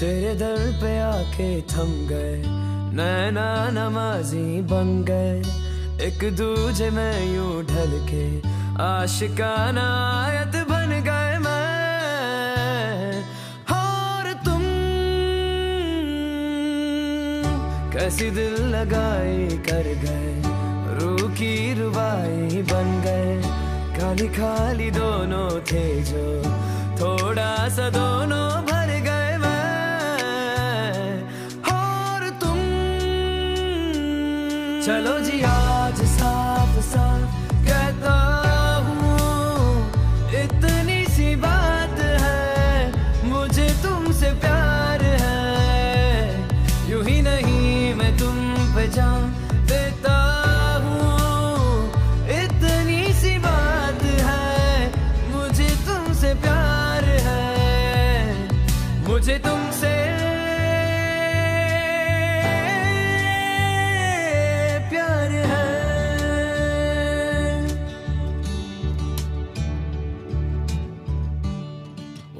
तेरे दर पे आके थम गए, नैना नमाजी बन गए। एक दूजे में यूँ ढल के आशिकाना आयत बन गए मैं। और तुम कैसी दिल लगाई कर गए रू रुबाई बन गए। खाली खाली दोनों थे जो थोड़ा सा दोनों चलो जी आज साफ़ साफ़ कहता हूँ, इतनी सी बात है, मुझे तुमसे प्यार है। यूँ ही नहीं मैं तुम पे देता हूँ, इतनी सी बात है, मुझे तुमसे प्यार है। मुझे तुमसे